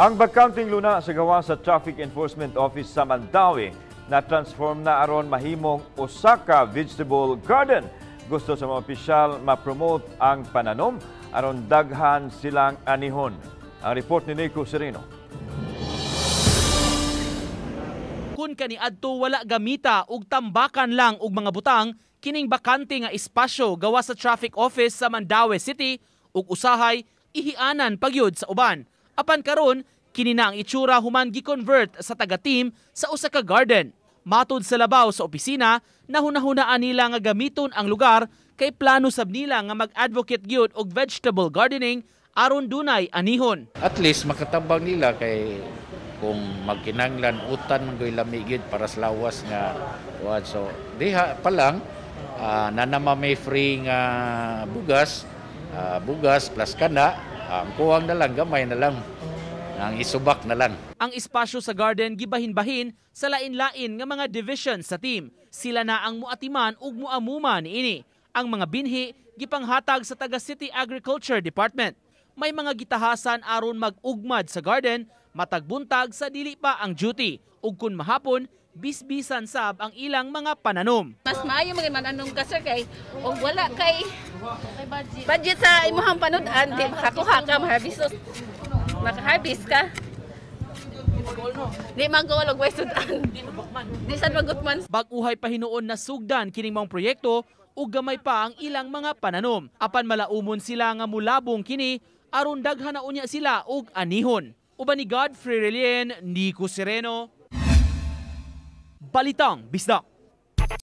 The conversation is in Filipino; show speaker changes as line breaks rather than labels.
Ang bagkanting luna sa gawa sa Traffic Enforcement Office sa Mandawi na transform na aron mahimong Osaka Vegetable Garden. Gusto sa mga opisyal ma-promote ang pananom aron daghan silang anihon. Ang report ni Nico Sereno.
Kung kani adto wala gamita ug tambakan lang og mga butang, kining bakante nga espasyo gawa sa traffic office sa Mandawi City ug usahay ihianan pagyud sa uban. Apan karon kini na ang itsura human gi-convert sa taga-team sa usa ka garden. Matud sa labaw sa opisina, nahunahunaan nila nga gamiton ang lugar kay plano sab nila nga mag-advocate gyud og vegetable gardening aron dunay anihon.
At least makatabang nila kay kung magkinanglan utan man goy lamigid para sa lawas nga tuwan. So diha pa lang uh, nanama may free nga bugas, ah, bugas plus kana, ang kuwang na lang gamay na lang ang isubak na lang.
Ang espasyo sa garden gibahin-bahin sa lain-lain nga mga division sa team. Sila na ang muatiman ug muamuma niini. Ang mga binhi gipanghatag sa taga City Agriculture Department. May mga gitahasan aron mag-ugmad sa garden, matagbuntag sa dili pa ang duty. Ug kun mahapon, bisbisan sab ang ilang mga pananom.
Mas maayo mga mananong ka sir kay o wala kay budget sa imuhang panood-an di makakuha ka maharvest makaharvest ka. Di magawal og way sudan. Di sad magutman.
Baguhay pa hinuon na sugdan kining mga proyekto ug gamay pa ang ilang mga pananom. Apan malaumon sila nga mulabong kini aron daghan na unya sila og anihon. Uban ni Godfrey Relien, Nico Sereno. Balitang Bisdak.